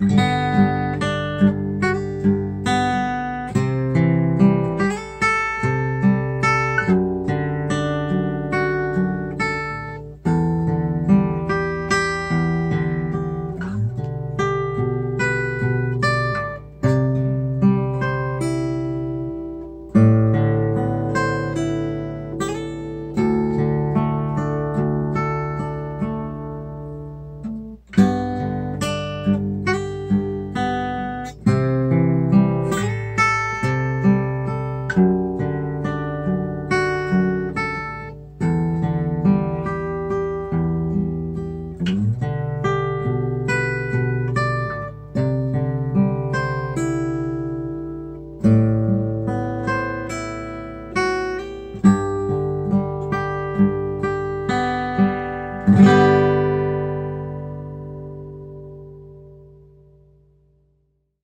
Mm-hmm.